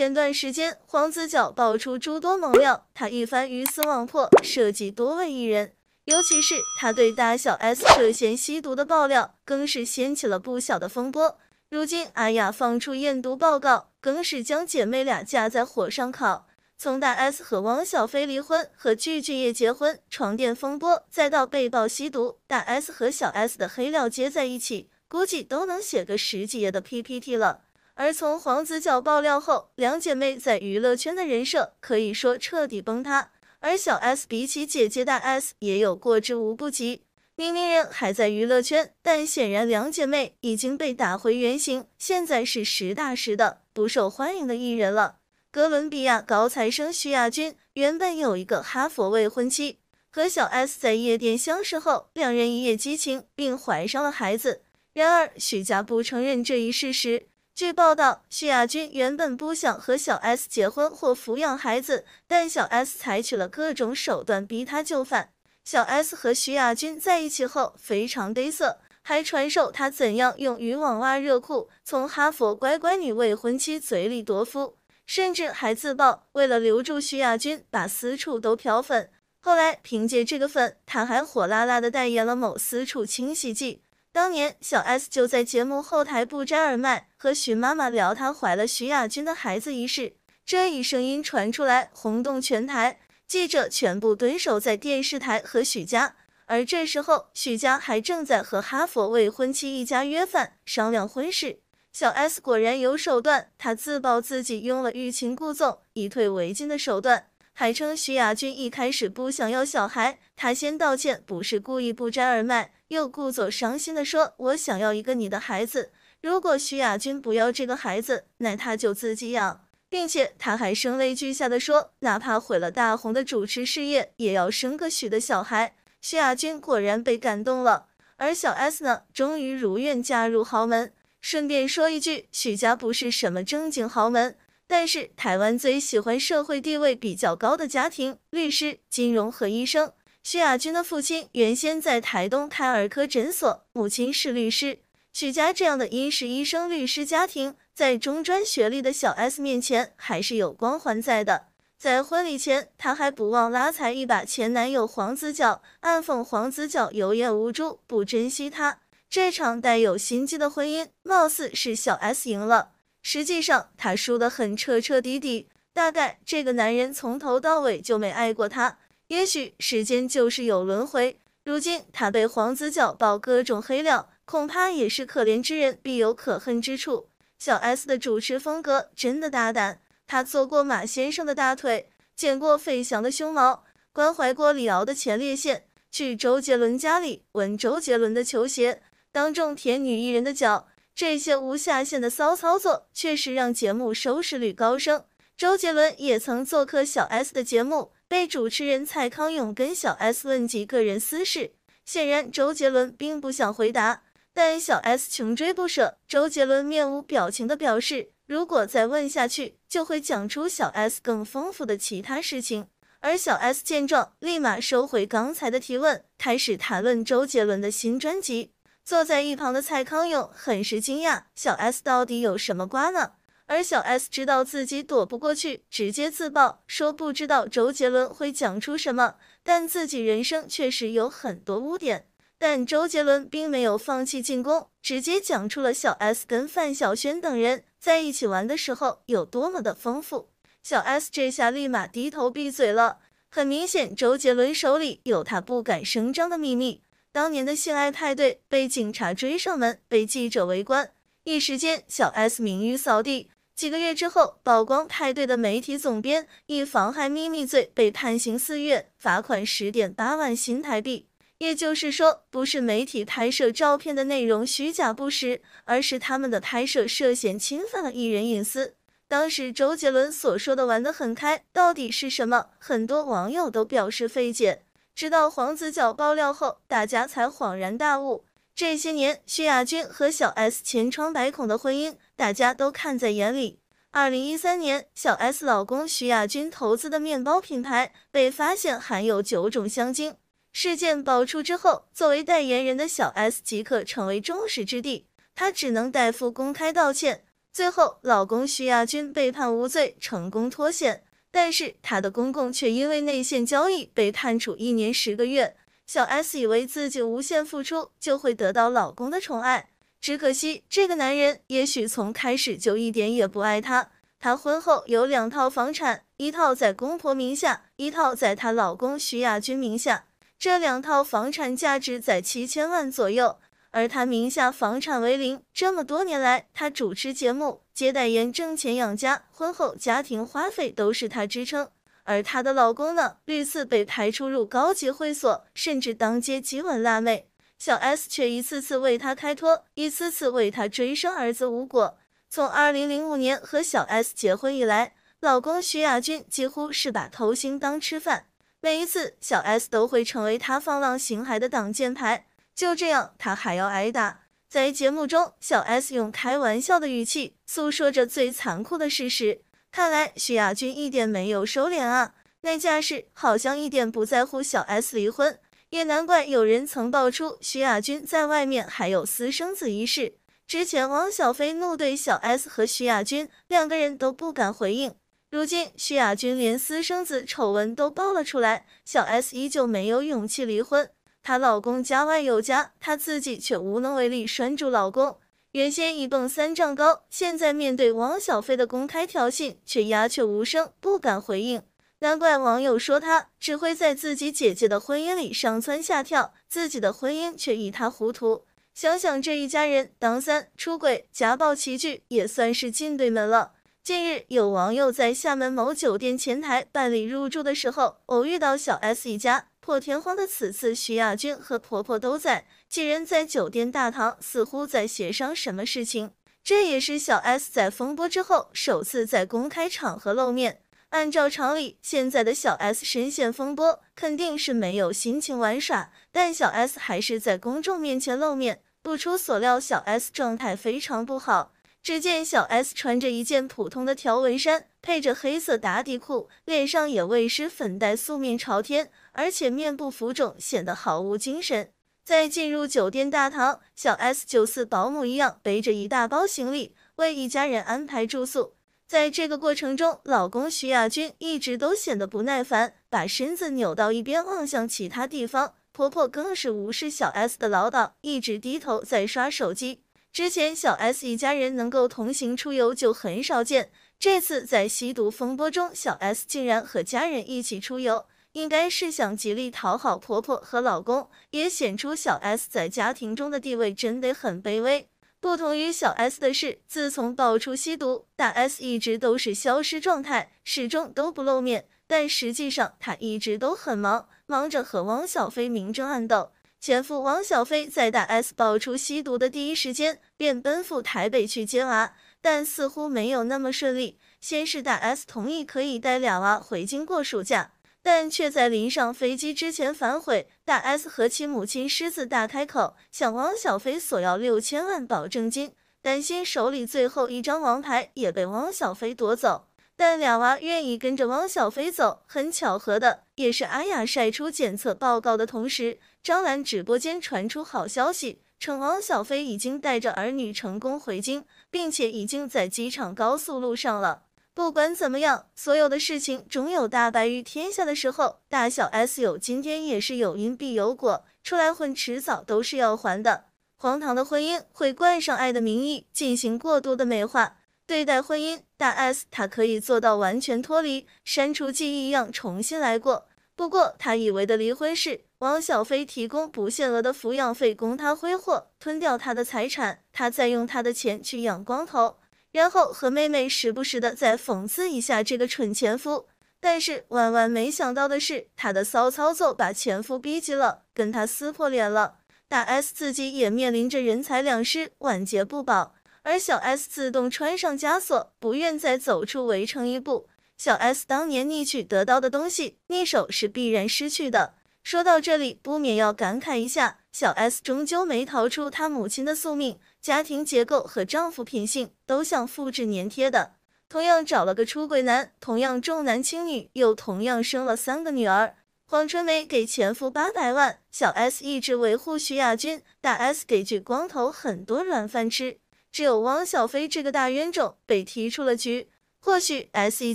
前段时间，黄子佼爆出诸多猛料，他一番鱼死网破，涉及多位艺人，尤其是他对大小 S 涉嫌吸毒的爆料，更是掀起了不小的风波。如今，阿雅放出验毒报告，更是将姐妹俩架在火上烤。从大 S 和汪小菲离婚，和具俊晔结婚，床垫风波，再到被曝吸毒，大 S 和小 S 的黑料接在一起，估计都能写个十几页的 PPT 了。而从黄子佼爆料后，两姐妹在娱乐圈的人设可以说彻底崩塌。而小 S 比起姐姐大 S 也有过之无不及，明明人还在娱乐圈，但显然两姐妹已经被打回原形，现在是实打实的不受欢迎的艺人了。哥伦比亚高材生徐亚军原本有一个哈佛未婚妻，和小 S 在夜店相识后，两人一夜激情，并怀上了孩子。然而徐家不承认这一事实。据报道，徐亚军原本不想和小 S 结婚或抚养孩子，但小 S 采取了各种手段逼他就范。小 S 和徐亚军在一起后非常得瑟，还传授他怎样用渔网挖热裤，从哈佛乖乖女未婚妻嘴里夺夫，甚至还自曝为了留住徐亚军，把私处都漂粉。后来凭借这个粉，他还火辣辣的代言了某私处清洗剂。当年小 S 就在节目后台不摘耳麦，和徐妈妈聊她怀了徐亚军的孩子一事。这一声音传出来，轰动全台，记者全部蹲守在电视台和许家。而这时候，许家还正在和哈佛未婚妻一家约饭商量婚事。小 S 果然有手段，她自曝自己用了欲擒故纵、以退为进的手段，还称徐亚军一开始不想要小孩，他先道歉，不是故意不摘耳麦。又故作伤心地说：“我想要一个你的孩子，如果徐亚军不要这个孩子，那他就自己养，并且他还声泪俱下的说，哪怕毁了大红的主持事业，也要生个许的小孩。”徐亚军果然被感动了，而小 S 呢，终于如愿嫁入豪门。顺便说一句，许家不是什么正经豪门，但是台湾最喜欢社会地位比较高的家庭，律师、金融和医生。徐亚军的父亲原先在台东开儿科诊所，母亲是律师。许家这样的医师、医生、律师家庭，在中专学历的小 S 面前还是有光环在的。在婚礼前，她还不忘拉踩一把前男友黄子佼，暗讽黄子佼有眼无珠，不珍惜他。这场带有心机的婚姻，貌似是小 S 赢了，实际上他输得很彻彻底底。大概这个男人从头到尾就没爱过他。也许时间就是有轮回，如今他被黄子佼爆各种黑料，恐怕也是可怜之人必有可恨之处。小 S 的主持风格真的大胆，他做过马先生的大腿，剪过费翔的胸毛，关怀过李敖的前列腺，去周杰伦家里闻周杰伦的球鞋，当众舔女艺人的脚，这些无下限的骚操作，确实让节目收视率高升。周杰伦也曾做客小 S 的节目。被主持人蔡康永跟小 S 问及个人私事，显然周杰伦并不想回答，但小 S 穷追不舍。周杰伦面无表情的表示，如果再问下去，就会讲出小 S 更丰富的其他事情。而小 S 见状，立马收回刚才的提问，开始谈论周杰伦的新专辑。坐在一旁的蔡康永很是惊讶，小 S 到底有什么瓜呢？而小 S 知道自己躲不过去，直接自爆说不知道周杰伦会讲出什么，但自己人生确实有很多污点。但周杰伦并没有放弃进攻，直接讲出了小 S 跟范晓萱等人在一起玩的时候有多么的丰富。小 S 这下立马低头闭嘴了。很明显，周杰伦手里有他不敢声张的秘密。当年的性爱派对被警察追上门，被记者围观，一时间小 S 名誉扫地。几个月之后，曝光派对的媒体总编以妨害秘密罪被判刑四月，罚款十点八万新台币。也就是说，不是媒体拍摄照片的内容虚假不实，而是他们的拍摄涉嫌侵犯了艺人隐私。当时周杰伦所说的玩得很开，到底是什么？很多网友都表示费解。直到黄子佼爆料后，大家才恍然大悟。这些年，徐亚军和小 S 千疮百孔的婚姻，大家都看在眼里。二零一三年，小 S 老公徐亚军投资的面包品牌被发现含有九种香精。事件爆出之后，作为代言人的小 S 即刻成为众矢之的，她只能代父公开道歉。最后，老公徐亚军被判无罪，成功脱险。但是她的公公却因为内线交易被判处一年十个月。小 S 以为自己无限付出就会得到老公的宠爱，只可惜这个男人也许从开始就一点也不爱她。她婚后有两套房产，一套在公婆名下，一套在她老公徐亚军名下。这两套房产价值在七千万左右，而她名下房产为零。这么多年来，她主持节目、接代言挣钱养家，婚后家庭花费都是她支撑。而她的老公呢，屡次被排出入高级会所，甚至当街激吻辣妹，小 S 却一次次为她开脱，一次次为她追生儿子无果。从二零零五年和小 S 结婚以来，老公徐亚军几乎是把偷腥当吃饭，每一次小 S 都会成为他放浪形骸的挡箭牌。就这样，他还要挨打。在节目中，小 S 用开玩笑的语气诉说着最残酷的事实。看来徐亚军一点没有收敛啊，那架势好像一点不在乎小 S 离婚，也难怪有人曾爆出徐亚军在外面还有私生子一事。之前汪小菲怒怼小 S 和徐亚军，两个人都不敢回应。如今徐亚军连私生子丑闻都爆了出来，小 S 依旧没有勇气离婚。她老公家外有家，她自己却无能为力拴住老公。原先一蹦三丈高，现在面对汪小菲的公开挑衅，却鸦雀无声，不敢回应。难怪网友说她只会在自己姐姐的婚姻里上蹿下跳，自己的婚姻却一塌糊涂。想想这一家人，当三出轨、家暴齐聚，也算是进对门了。近日，有网友在厦门某酒店前台办理入住的时候，偶遇到小 S 一家。破天荒的此次，徐亚军和婆婆都在，几人在酒店大堂似乎在协商什么事情。这也是小 S 在风波之后首次在公开场合露面。按照常理，现在的小 S 深陷风波，肯定是没有心情玩耍，但小 S 还是在公众面前露面。不出所料，小 S 状态非常不好。只见小 S 穿着一件普通的条纹衫，配着黑色打底裤，脸上也未施粉黛，素面朝天，而且面部浮肿，显得毫无精神。在进入酒店大堂，小 S 就似保姆一样，背着一大包行李，为一家人安排住宿。在这个过程中，老公徐亚军一直都显得不耐烦，把身子扭到一边，望向其他地方。婆婆更是无视小 S 的唠叨，一直低头在刷手机。之前小 S 一家人能够同行出游就很少见，这次在吸毒风波中，小 S 竟然和家人一起出游，应该是想极力讨好婆婆和老公，也显出小 S 在家庭中的地位真的很卑微。不同于小 S 的是，自从爆出吸毒，大 S 一直都是消失状态，始终都不露面，但实际上她一直都很忙，忙着和汪小菲明争暗斗。前夫汪小菲在大 S 爆出吸毒的第一时间，便奔赴台北去接娃，但似乎没有那么顺利。先是大 S 同意可以带俩娃回京过暑假，但却在临上飞机之前反悔。大 S 和其母亲狮子大开口，向汪小菲索要六千万保证金，担心手里最后一张王牌也被汪小菲夺走。但俩娃愿意跟着汪小菲走，很巧合的，也是阿雅晒出检测报告的同时，张兰直播间传出好消息，称汪小菲已经带着儿女成功回京，并且已经在机场高速路上了。不管怎么样，所有的事情终有大白于天下的时候，大小 S 有今天也是有因必有果，出来混迟早都是要还的。荒唐的婚姻会冠上爱的名义，进行过度的美化。对待婚姻，大 S 她可以做到完全脱离，删除记忆一样重新来过。不过，她以为的离婚是王小飞提供不限额的抚养费供她挥霍，吞掉她的财产，她再用她的钱去养光头，然后和妹妹时不时的再讽刺一下这个蠢前夫。但是万万没想到的是，她的骚操作把前夫逼急了，跟他撕破脸了。大 S 自己也面临着人财两失，晚节不保。而小 S 自动穿上枷锁，不愿再走出围城一步。小 S 当年逆取得到的东西，逆手是必然失去的。说到这里，不免要感慨一下，小 S 终究没逃出她母亲的宿命，家庭结构和丈夫品性都像复制粘贴的。同样找了个出轨男，同样重男轻女，又同样生了三个女儿。黄春梅给前夫八百万，小 S 一直维护徐亚军，大 S 给具光头很多软饭吃。只有汪小菲这个大冤种被踢出了局。或许 S 一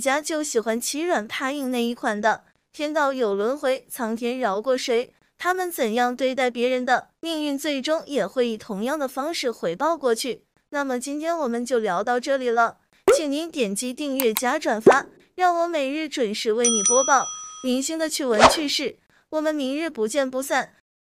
家就喜欢欺软怕硬那一款的。天道有轮回，苍天饶过谁？他们怎样对待别人的命运，最终也会以同样的方式回报过去。那么今天我们就聊到这里了，请您点击订阅加转发，让我每日准时为你播报明星的趣闻趣事。我们明日不见不散。